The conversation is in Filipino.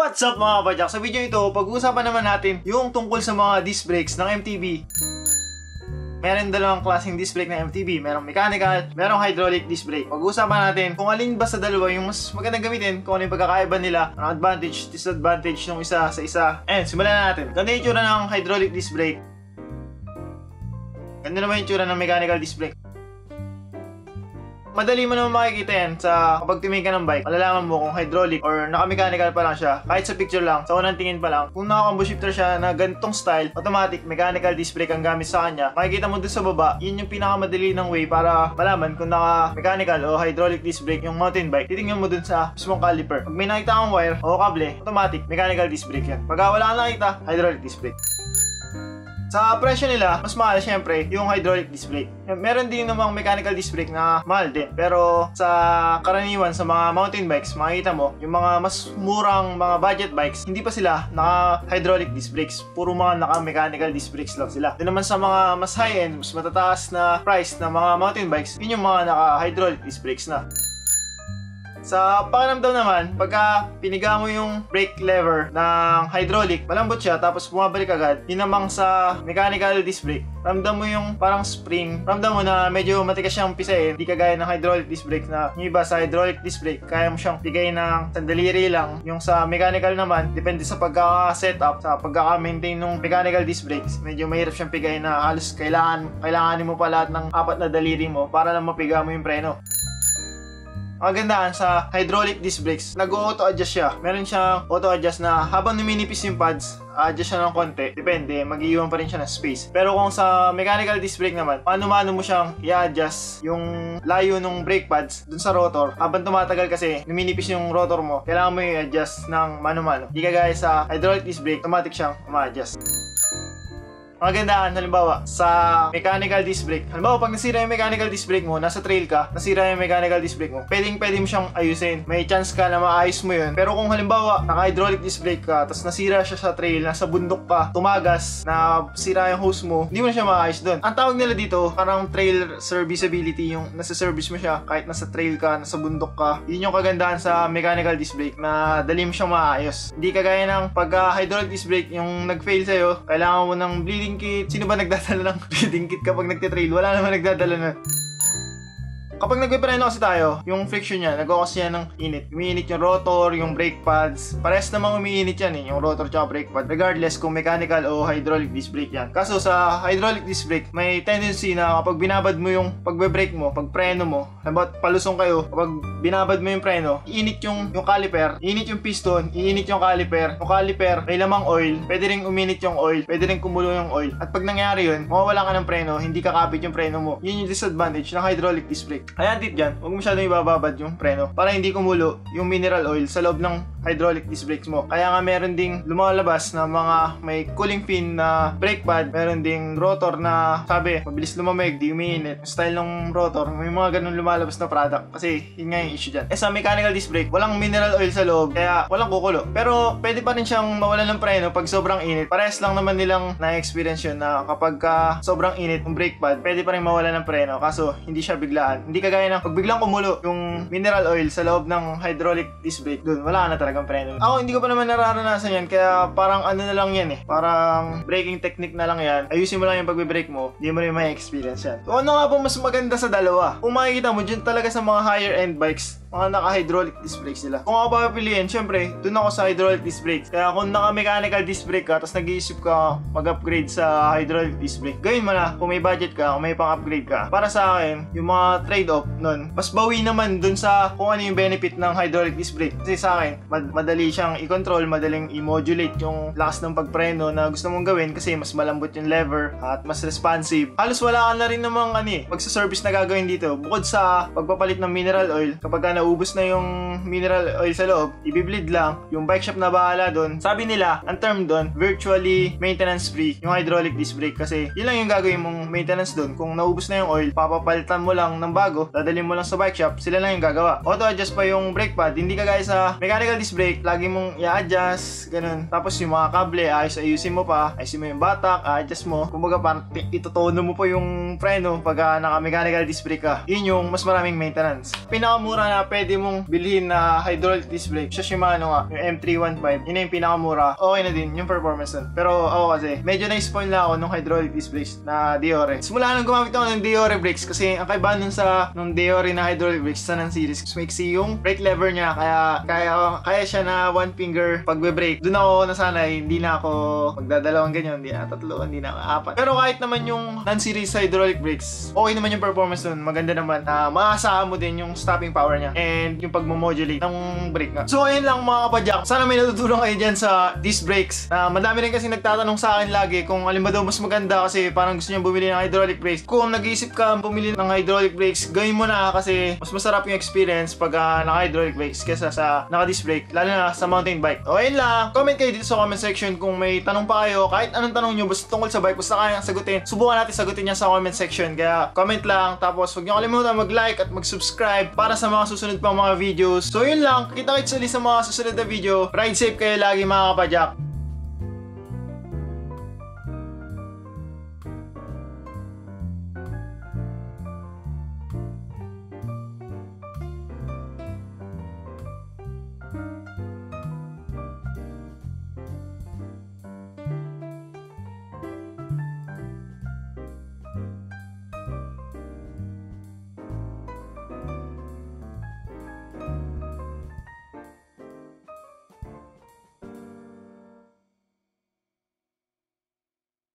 What's up mga kapadyak? Sa video ito, pag-uusapan naman natin yung tungkol sa mga disc brakes ng MTB. Meron dalawang klaseng disc brake ng MTB. Merong mechanical, merong hydraulic disc brake. Pag-uusapan natin kung alin ba sa dalawa yung mas magandang gamitin, kung ano yung pagkakaiba nila, ang advantage, disadvantage ng isa sa isa. And simulan na natin. Ganda yung tsura ng hydraulic disc brake. Ganda naman yung tsura ng mechanical disc brake. Madali mo naman makikita yan sa kapag tumingin ka ng bike, malalaman mo kung hydraulic or naka-mechanical pa lang siya. Kahit sa picture lang, sa unang tingin pa lang, kung naka-combo shifter siya na ganitong style, automatic mechanical disc brake ang gamit sa kanya, makikita mo dun sa baba, yun yung pinakamadali ng way para malaman kung naka-mechanical o hydraulic disc brake yung mountain bike. Titingnan mo dun sa mismong caliper. Pag may nakita kang wire o kable, automatic mechanical disc brake yan. Pag wala kang nakita, hydraulic disc brake. Sa presyo nila, mas mahal syempre yung hydraulic disc brake. Meron din namang mechanical disc brake na mahal din. Pero sa karaniwan sa mga mountain bikes, makikita mo, yung mga mas murang mga budget bikes, hindi pa sila naka hydraulic disc brakes. Puro mga naka mechanical disc brakes lang sila. Doon naman sa mga mas high-end, mas matataas na price na mga mountain bikes, yun yung mga naka hydraulic disc brakes na. Sa pakiramdam naman, pagka piniga mo yung brake lever ng hydraulic, malambot siya tapos bumabalik agad. Yun namang sa mechanical disc brake. Ramdam mo yung parang spring. Ramdam mo na medyo matigas siyang pisahin. Hindi kagaya ng hydraulic disc brake na yung iba sa hydraulic disc brake, kaya mo siyang pigay ng sandaliri lang. Yung sa mechanical naman, depende sa pagkaka-setup, sa pagkaka-maintain ng mechanical disc brakes, medyo mahirap siyang pigay na halos kailangan, kailanganin mo pa lahat ng apat na daliri mo para lang mapiga mo yung preno. Ang gandaan sa hydraulic disc brakes, nag-auto adjust siya. Meron siyang auto adjust na habang numinipis yung pads, adjust siya ng konti. Depende, mag-iwan pa rin siya ng space. Pero kung sa mechanical disc brake naman, paano-mano mo siyang i-adjust yung layo ng brake pads dun sa rotor. Habang tumatagal kasi, numinipis yung rotor mo, kailangan mo i-adjust ng mano-mano. Hindi kagaya sa hydraulic disc brake, automatic siyang ma-adjust. Mga gandaan, halimbawa, sa mechanical disc brake. Halimbawa, pag nasira yung mechanical disc brake mo, nasa trail ka, nasira yung mechanical disc brake mo, pwedeng pwede mo siyang ayusin. May chance ka na maayos mo yun. Pero kung halimbawa, naka-hydraulic disc brake ka, tapos nasira siya sa trail, nasa bundok ka, tumagas, na sira yung hose mo, hindi mo na siya maayos doon. Ang tawag nila dito, parang trail serviceability, yung nasa service mo siya, kahit nasa trail ka, nasa bundok ka. Yun yung kagandahan sa mechanical disc brake, na dali mo siyang maayos. Hindi kagaya ng pag-hydraulic disc brake, yung nag-fail sa'yo, kailangan mo ng bleeding bleeding kit. Sino ba nagdadala ng bleeding kit kapag nagtitrail? Wala naman nagdadala na. Kapag nagpipreno kasi tayo, yung friction niya, nag-cause yan ng init. Umiinit yung rotor, yung brake pads. Parehas namang umiinit yan eh, yung rotor at brake pad. Regardless kung mechanical o hydraulic disc brake yan. Kaso sa hydraulic disc brake, may tendency na kapag binabad mo yung pagbe-brake mo, pag preno mo, halimbawa palusong kayo, kapag binabad mo yung preno, iinit yung, yung caliper, iinit yung piston, iinit yung caliper. Yung caliper, may lamang oil, pwede rin uminit yung oil, pwede rin kumulo yung oil. At pag nangyari yun, mawawala ka ng preno, hindi kakapit yung preno mo. Yun yung disadvantage ng hydraulic disc brake. Kaya tip dyan, huwag masyadong ibababad yung preno para hindi kumulo yung mineral oil sa loob ng hydraulic disc brakes mo. Kaya nga meron ding lumalabas na mga may cooling fin na brake pad, meron ding rotor na sabi, mabilis lumamig, di umiinit. Style ng rotor, may mga ganun lumalabas na product kasi yun nga yung issue dyan. Eh sa mechanical disc brake, walang mineral oil sa loob, kaya walang kukulo. Pero pwede pa rin siyang mawalan ng preno pag sobrang init. Parehas lang naman nilang na-experience yun na kapag ka sobrang init ng brake pad, pwede pa rin mawalan ng preno kaso hindi siya biglaan. Hindi kagaya ng pag biglang kumulo yung mineral oil sa loob ng hydraulic disc brake, dun wala na talagang preno. Ako hindi ko pa naman nararanasan yan, kaya parang ano na lang yan eh. Parang braking technique na lang yan. Ayusin mo lang yung pagbe-brake mo, hindi mo rin may experience yan. So ano nga po mas maganda sa dalawa? Kung makikita mo dyan talaga sa mga higher end bikes, mga naka-hydraulic disc brakes sila. Kung ako papapiliin, syempre, dun ako sa hydraulic disc brakes. Kaya kung naka-mechanical disc brake ka, tapos nag-iisip ka mag-upgrade sa hydraulic disc brake, gawin mo na kung may budget ka, kung may pang-upgrade ka. Para sa akin, yung mga trade-off nun, mas bawi naman dun sa kung ano yung benefit ng hydraulic disc brake. Kasi sa akin, mad- madali siyang i-control, madaling i-modulate yung lakas ng pagpreno na gusto mong gawin kasi mas malambot yung lever at mas responsive. Halos wala ka na rin namang ano eh, magsa-service na gagawin dito. Bukod sa pagpapalit ng mineral oil, kapag ka naubos na yung mineral oil sa loob, ibibleed lang, yung bike shop na bahala doon. Sabi nila, ang term doon, virtually maintenance free yung hydraulic disc brake kasi yun lang yung gagawin mong maintenance doon. Kung naubos na yung oil, papapalitan mo lang ng bago, dadalhin mo lang sa bike shop, sila lang yung gagawa. Auto adjust pa yung brake pad, hindi kagaya sa mechanical disc disc brake, lagi mong i-adjust, ganun. Tapos yung mga kable, ayos ayusin mo pa, ayusin mo yung batak, adjust mo. Kumbaga parang itutono mo pa yung preno pag ah, naka-mechanical disc brake ka. Yun yung mas maraming maintenance. Pinakamura na pwede mong bilhin na hydraulic disc brake, siya Shimano nga, yung M315. Yun yung pinakamura. Okay na din yung performance nun. Pero ako kasi, medyo na-spoil na ako nung hydraulic disc brakes na Diore. Simula nung gumamit ako ng Diore brakes kasi ang kaibahan nun sa nung Diore na hydraulic brakes sa ng series, mas maiksi yung brake lever niya kaya kaya kaya siya na one finger pag brake Doon ako nasanay, hindi na ako magdadalawang ganyan, hindi na tatlo, hindi na apat. Pero kahit naman yung non-series hydraulic brakes, okay naman yung performance nun, maganda naman na maasahan mo din yung stopping power niya and yung pagmo-modulate ng brake nga. So ayun lang mga kapadyak, sana may natutulong kayo dyan sa disc brakes na madami rin kasi nagtatanong sa akin lagi kung alin ba daw mas maganda kasi parang gusto niya bumili ng hydraulic brakes. Kung nag-iisip ka bumili ng hydraulic brakes, gawin mo na kasi mas masarap yung experience pag uh, naka-hydraulic brakes kesa sa naka-disc brake, lalo na sa mountain bike. O ayun lang, comment kayo dito sa comment section kung may tanong pa kayo, kahit anong tanong nyo basta tungkol sa bike, basta kaya sagutin. Subukan natin sagutin yan sa comment section. Kaya comment lang, tapos huwag nyo kalimutan mag-like at mag-subscribe para sa mga susunod pang mga videos. So yun lang, kita-kits ulit sa mga susunod na video. Ride safe kayo lagi mga kapadyak.